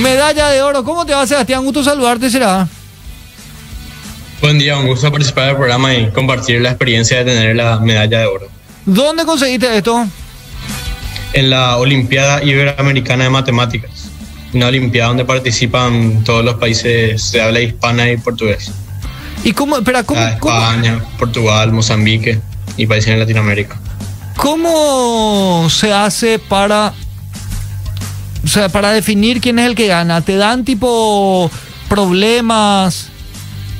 Medalla de oro. ¿Cómo te va, Sebastián? Gusto saludarte, será. Buen día, un gusto participar del programa y compartir la experiencia de tener la medalla de oro. ¿Dónde conseguiste esto? En la Olimpiada Iberoamericana de Matemáticas, una olimpiada donde participan todos los países de habla hispana y portugués. ¿Y cómo, espera, cómo, cómo- España, Portugal, Mozambique y países en Latinoamérica. cómo se hace para, o sea, para definir quién es el que gana? ¿Te dan tipo problemas?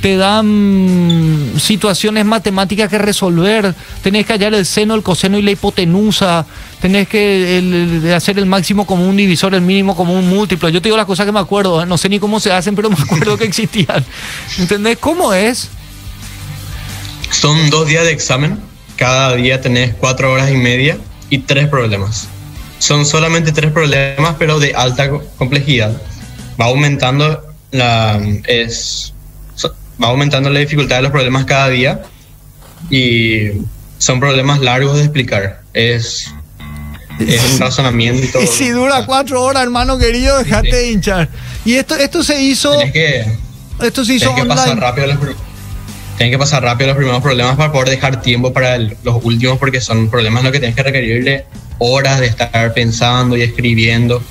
¿Te dan situaciones matemáticas que resolver? ¿Tenés que hallar el seno, el coseno y la hipotenusa? ¿Tenés que hacer el máximo común divisor, el mínimo común múltiplo? Yo te digo las cosas que me acuerdo, ¿eh? no sé ni cómo se hacen, pero me acuerdo que existían. ¿Entendés? ¿Cómo es? Son dos días de examen, cada día tenés cuatro horas y media y tres problemas. Son solamente tres problemas, pero de alta co- complejidad. Va aumentando la, es, va aumentando la dificultad de los problemas cada día y son problemas largos de explicar. Es, es un razonamiento. Y si dura cuatro horas, hermano querido, dejate Sí. de hinchar. Y esto, esto se hizo, que, esto se hizo que pasar rápido los, tenés que pasar rápido los primeros problemas para poder dejar tiempo para el- los últimos porque son problemas lo que tienes que requerirle horas de estar pensando y escribiendo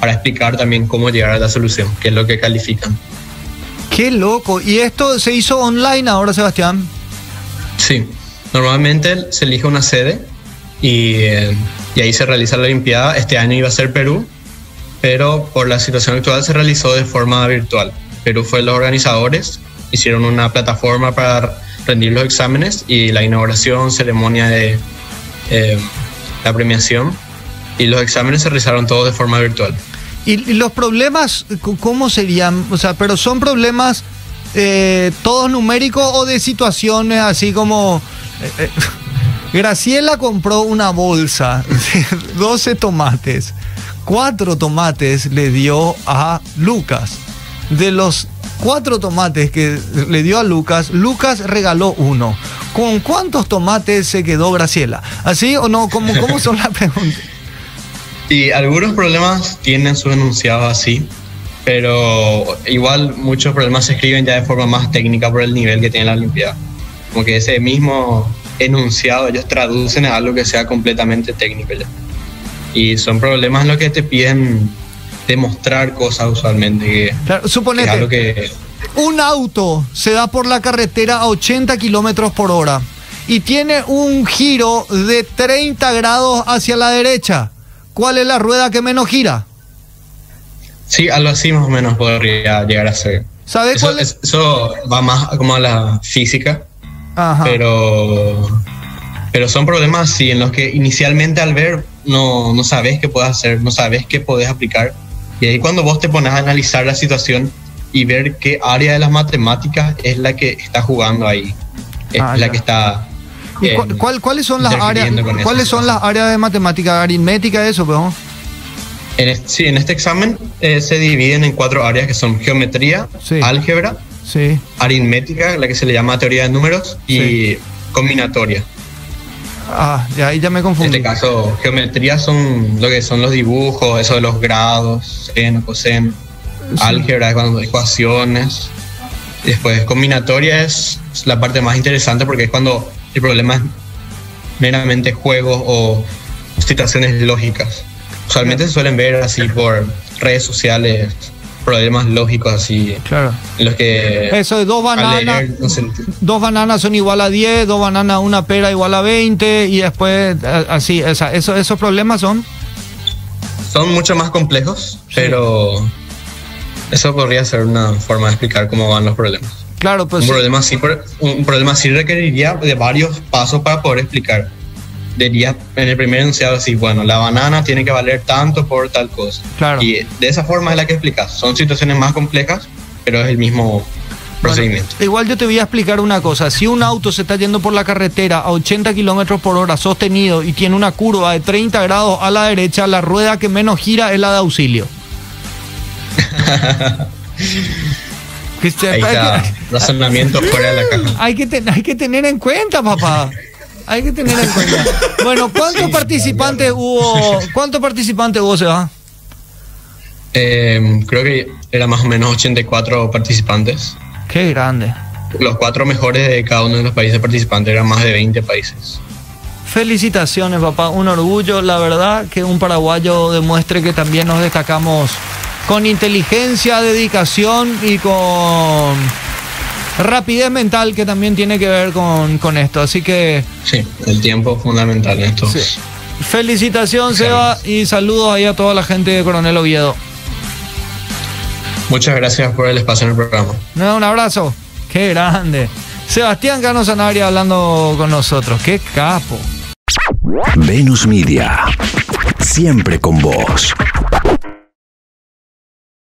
para explicar también cómo llegar a la solución, que es lo que califican. Qué loco. Y esto se hizo online ahora, Sebastián. Sí, normalmente se elige una sede y, eh, y ahí se realiza la Olimpiada. Este año iba a ser Perú, pero por la situación actual se realizó de forma virtual. Perú fue los organizadores, hicieron una plataforma para rendir los exámenes y la inauguración, ceremonia de eh, la premiación y los exámenes se realizaron todos de forma virtual. Y, los problemas, c- ¿cómo serían? O sea, pero son problemas eh, todos numéricos o de situaciones así como... eh, eh, Graciela compró una bolsa de 12 tomates. Cuatro tomates le dio a Lucas. De los cuatro tomates que le dio a Lucas, Lucas regaló uno. ¿Con cuántos tomates se quedó Graciela? ¿Así o no? ¿Cómo, cómo son las preguntas? Y algunos problemas tienen sus enunciados así, pero igual muchos problemas se escriben ya de forma más técnica por el nivel que tiene la Olimpiada. Como que ese mismo enunciado ellos traducen a algo que sea completamente técnico. Y son problemas los que te piden demostrar cosas usualmente, que Claro, es suponete, algo que un auto se da por la carretera a 80 kilómetros por hora y tiene un giro de 30 grados hacia la derecha. ¿Cuál es la rueda que menos gira? sí, algo así más o menos podría llegar a ser. ¿Sabes Eso, cuál es? es- eso va más como a la física, Ajá. pero pero son problemas así en los que inicialmente al ver no, no sabes qué puedes hacer, no sabes qué puedes aplicar. Y ahí cuando vos te pones a analizar la situación y ver qué área de las matemáticas es la que está jugando ahí, es Ah, la ya. que está... ¿Y eh, cu- cuál- cuáles son las áreas? eso. ¿Cuáles son las áreas de matemática aritmética eso, pues? en este, sí, en este examen eh, se dividen en cuatro áreas que son geometría, Sí. álgebra, Sí. aritmética, la que se le llama teoría de números, y Sí. combinatoria. Ah, ya ahí ya me En confundí. este caso, geometría son lo que son los dibujos, eso de los grados, seno, coseno. Sí. Álgebra es cuando ecuaciones. Después, combinatoria es la parte más interesante porque es cuando el problema es meramente juegos o situaciones lógicas. Usualmente se suelen ver así por redes sociales, problemas lógicos así, Claro. en los que Eso de dos bananas. leer no Dos bananas son igual a 10, dos bananas, una pera igual a 20 y después eh, así, o sea, eso- esos problemas son... son mucho más complejos, Sí. pero eso podría ser una forma de explicar cómo van los problemas. Claro, pues un, sí. problema así, un problema así requeriría de varios pasos para poder explicar. Diría en el primer enunciado así, bueno, la banana tiene que valer tanto por tal cosa. Claro. Y de esa forma es la que explicas. Son situaciones más complejas, pero es el mismo procedimiento. Bueno, igual yo te voy a explicar una cosa. Si un auto se está yendo por la carretera a 80 kilómetros por hora sostenido y tiene una curva de 30 grados a la derecha, la rueda que menos gira es la de auxilio. Que se- Ahí hay, que, razonamiento fuera de la caja. hay que ten- hay que tener en cuenta, papá. Hay que tener en cuenta. Bueno, ¿cuántos participantes hubo? ¿Cuántos participantes hubo, Seba? Eh, creo que era más o menos 84 participantes. Qué grande. Los cuatro mejores de cada uno de los países participantes eran más de 20 países. Felicitaciones, papá. Un orgullo, la verdad, que un paraguayo demuestre que también nos destacamos con inteligencia, dedicación y con rapidez mental que también tiene que ver con, con esto. Así que... Sí, el tiempo es fundamental en esto. Sí. Felicitación, Seba, y saludos ahí a toda la gente de Coronel Oviedo. Muchas gracias por el espacio en el programa. No, un abrazo. Qué grande. Sebastián Cano Sanabria hablando con nosotros. Qué capo. Venus Media. Siempre con vos.